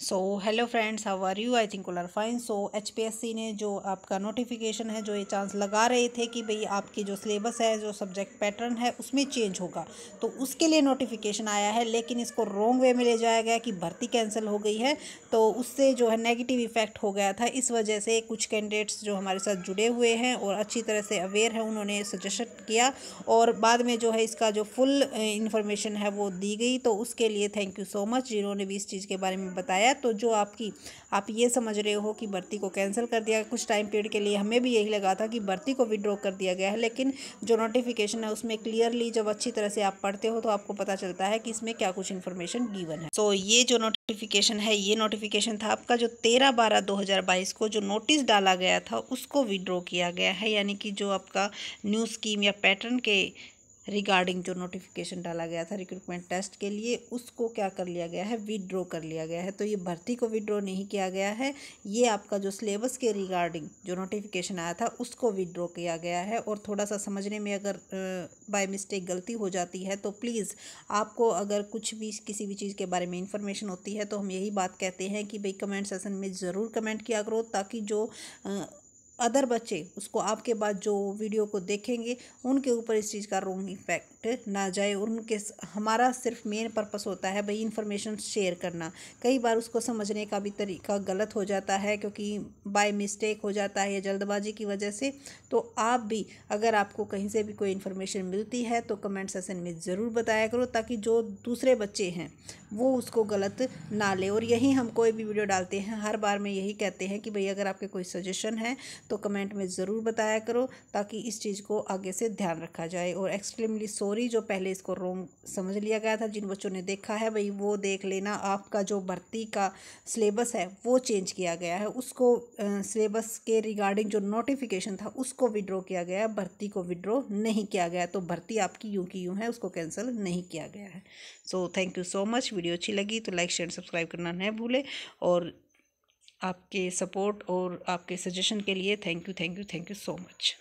So hello friends how are you I think are fine so H P S C ने जो आपका notification है, जो ये चांस लगा रहे थे कि भाई आपकी जो सिलेबस है, जो सब्जेक्ट पैटर्न है, उसमें चेंज होगा। तो उसके लिए नोटिफिकेशन आया है, लेकिन इसको रॉन्ग वे में ले जाया गया कि भर्ती कैंसिल हो गई है। तो उससे जो है नेगेटिव इफ़ेक्ट हो गया था, इस वजह से कुछ कैंडिडेट्स जो हमारे साथ जुड़े हुए हैं और अच्छी तरह से अवेयर है, उन्होंने सजेशन किया और बाद में जो है इसका जो फुल इंफॉर्मेशन है वो दी गई। तो उसके लिए थैंक यू सो मच जिन्होंने भी इस चीज़ के बारे में बताया तो जो आपकी, आप ये समझ रहे हो कि भर्ती को कैंसिल कर दिया, कुछ टाइम पीरियड के लिए हमें भी यही लगा था कि भर्ती को विड्रॉ कर दिया गया है, लेकिन जो नोटिफिकेशन है उसमें क्लियरली जब अच्छी तरह से आप पढ़ते हो तो आपको पता चलता है कि इसमें क्या कुछ इन्फॉर्मेशन गिवन है। तो ये जो नोटिफिकेशन है, ये नोटिफिकेशन था आपका जो तेरह बारह दो हज़ार बाईस को जो नोटिस डाला गया था, उसको विड्रॉ किया गया है, यानी कि जो आपका न्यू स्कीम या पैटर्न के रिगार्डिंग जो नोटिफिकेशन डाला गया था रिक्रूटमेंट टेस्ट के लिए, उसको क्या कर लिया गया है? विड्रॉ कर लिया गया है। तो ये भर्ती को विड्रॉ नहीं किया गया है। ये आपका जो सिलेबस के रिगार्डिंग जो नोटिफिकेशन आया था, उसको विड्रॉ किया गया है। और थोड़ा सा समझने में अगर बाय मिस्टेक गलती हो जाती है तो प्लीज़ आपको अगर कुछ भी किसी भी चीज़ के बारे में इंफॉर्मेशन होती है तो हम यही बात कहते हैं कि भाई कमेंट सेशन में ज़रूर कमेंट किया करो, ताकि जो अदर बच्चे उसको आपके बाद जो वीडियो को देखेंगे, उनके ऊपर इस चीज़ का रॉन्ग इफ़ेक्ट ना जाए उनके हमारा सिर्फ़ मेन पर्पस होता है भाई इन्फॉर्मेशन शेयर करना। कई बार उसको समझने का भी तरीका गलत हो जाता है क्योंकि बाय मिस्टेक हो जाता है या जल्दबाजी की वजह से। तो आप भी, अगर आपको कहीं से भी कोई इन्फॉर्मेशन मिलती है तो कमेंट सेशन में ज़रूर बताया करो ताकि जो दूसरे बच्चे हैं, वो उसको गलत ना ले। और यही हम कोई भी वीडियो डालते हैं, हर बार में यही कहते हैं कि भाई अगर आपके कोई सजेशन है तो कमेंट में ज़रूर बताया करो ताकि इस चीज़ को आगे से ध्यान रखा जाए। और एक्सट्रीमली सॉरी जो पहले इसको रोंग समझ लिया गया था, जिन बच्चों ने देखा है, भाई वो देख लेना, आपका जो भर्ती का सिलेबस है, वो चेंज किया गया है। उसको सिलेबस के रिगार्डिंग जो नोटिफिकेशन था, उसको विड्रॉ किया गया है, भर्ती को विड्रॉ नहीं किया गया तो भर्ती आपकी यूँ की यूँ है, उसको कैंसिल नहीं किया गया है। So thank you so much video अच्छी लगी तो लाइक शेयर सब्सक्राइब करना नहीं भूले। और आपके सपोर्ट और आपके सजेशन के लिए thank you thank you thank you so much.